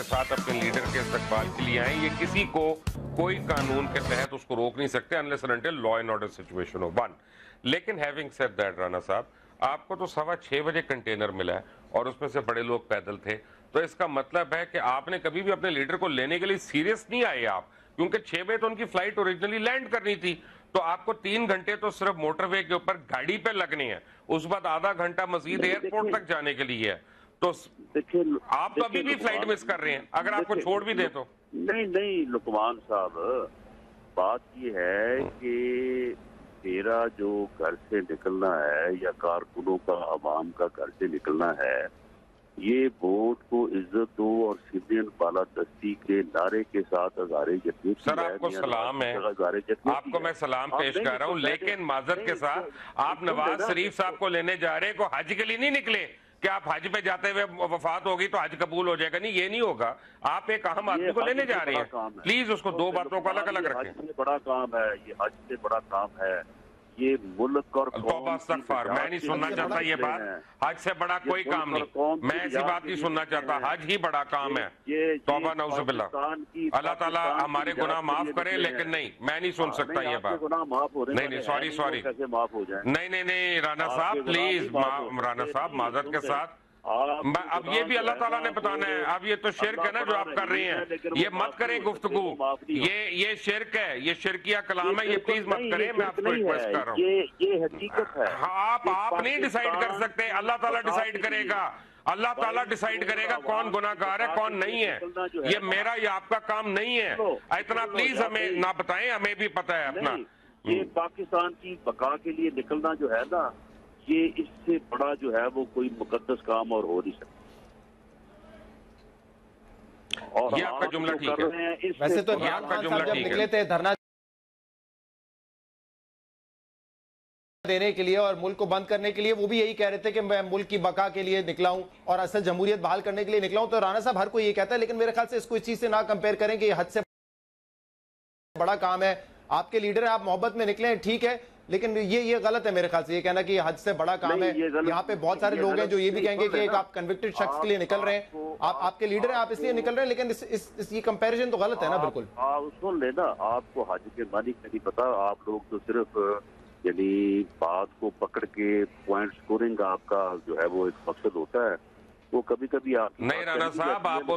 کے ساتھ اپنے لیڈر کے استقبال کے لیے آئیں۔ یہ کسی کو کوئی قانون کے تحت اس کو روک نہیں سکتے unless until law and order situation who. One لیکن ہیونگ سیٹ دیٹ رانا صاحب آپ کو تو سوا چھ بجے کنٹینر ملا ہے اور اس میں سے بڑے لوگ پیدل تھے۔ تو اس کا مطلب ہے کہ آپ نے کبھی بھی اپنے لیڈر کو لینے کے لیے سیریس نہیں آئے آپ۔ کیونکہ چھ بجے تو ان کی فلائٹ اوریجنلی لینڈ کرنی تھی۔ تو آپ کو تین گھنٹے تو صرف موٹر وے کے اوپر گاڑی پہ لگنی ہے۔ اس بعد آدھا گھنٹہ مزید ایئرپورٹ تک جانے کے لیے ہے۔ تو دیکھیے آپ تو ابھی بھی فلائٹ مس کر رہے ہیں اگر آپ کو چھوڑ بھی دے تو۔ نہیں نہیں لکمان صاحب بات یہ ہے کہ میرا جو گھر سے نکلنا ہے یا کارکنوں کا عوام کا گھر سے نکلنا ہے یہ ووٹ کو عزت دو اور سیدین بالا دستی کے نعرے کے ساتھ ازارے جتنی سر آپ کو سلام ہے۔ آپ کو میں سلام پیش کر رہا ہوں لیکن معذرت کے ساتھ آپ نواز شریف صاحب کو لینے جا رہے کو حاجی کے لیے نہیں نکلے۔ کہ آپ حج پہ جاتے ہوئے وفات ہوگی تو حج قبول ہو جائے گا۔ نہیں یہ نہیں ہوگا۔ آپ ایک اہم آدمی کو لینے جا رہے ہیں۔ پلیز اس کو دو باتوں کو الگ الگ رکھیں۔ بڑا کام ہے یہ حج سے بڑا کام ہے۔ یہ ملک اور میں نہیں سننا چاہتا یہ بات حج سے بڑا کوئی کام نہیں۔ میں ایسی بات نہیں سننا چاہتا حج ہی بڑا کام ہے۔ توبہ نعوذ باللہ۔ اللہ تعالیٰ ہمارے گناہ معاف کرے لیکن نہیں میں نہیں سن سکتا یہ بات۔ نہیں نہیں سوری سوری۔ نہیں نہیں نہیں رانا صاحب پلیز رانا صاحب معذرت کے ساتھ۔ اب یہ بھی اللہ تعالیٰ نے بتانا ہے۔ اب یہ تو شرک ہے نا جو آپ کر رہے ہیں۔ یہ مت کریں گفتگو۔ یہ یہ شرک ہے یہ شرکیہ کلام ہے یہ پلیز مت کریں میں آپ کو ریکویسٹ کر رہا ہوں۔ ہاں، آپ آپ نہیں ڈیسائیڈ کر سکتے۔ اللہ تعالیٰ ڈیسائیڈ کرے گا۔ اللہ تعالیٰ ڈیسائیڈ کرے گا کون گناہ گار ہے کون نہیں ہے۔ یہ میرا یا آپ کا کام نہیں ہے۔ اتنا پلیز ہمیں نہ بتائیں ہمیں بھی پتہ ہے اپنا۔ یہ پاکستان کی بقا کے لیے نکلنا جو ہے نا یہ اس سے بڑا جو ہے وہ کوئی مقدس کام اور ہو نہیں سکتا۔ اور یہ آپ کا جملہ ٹھیک ہے۔ ویسے تو عمران خان صاحب جب نکلے تھے دھرنا دینے کے لیے اور ملک کو بند کرنے کے لیے وہ بھی یہی کہہ رہے تھے کہ میں ملک کی بقا کے لیے نکلا ہوں اور اصل جمہوریت بحال کرنے کے لیے نکلا ہوں تو رانا صاحب ہر کوئی یہ کہتا ہے لیکن میرے خیال سے اس کو اس چیز سے نہ کمپیر کریں کہ یہ حد سے بڑا کام ہے۔ آپ کے لیڈر ہیں آپ محبت میں نکلے ہیں ٹھیک ہے۔ لیکن یہ یہ غلط ہے میرے خیال سے یہ کہنا کہ یہ حد سے بڑا کام ہے۔ یہاں پہ بہت سارے لوگ ہیں جو یہ بھی کہیں گے کہ ایک آپ کنوکٹڈ شخص کے لیے نکل رہے ہیں۔ آپ آپ کے لیڈر ہیں آپ اس لیے نکل رہے ہیں لیکن اس یہ کمپیریشن تو غلط ہے نا بالکل۔ سن لینا آپ کو حج کے مالک نہیں پتا۔ آپ لوگ تو صرف یعنی بات کو پکڑ کے پوائنٹ سکورنگ آپ کا جو ہے وہ ایک مقصد ہوتا ہے۔ وہ کبھی کبھی آپ نہیں رانا صاحب آپ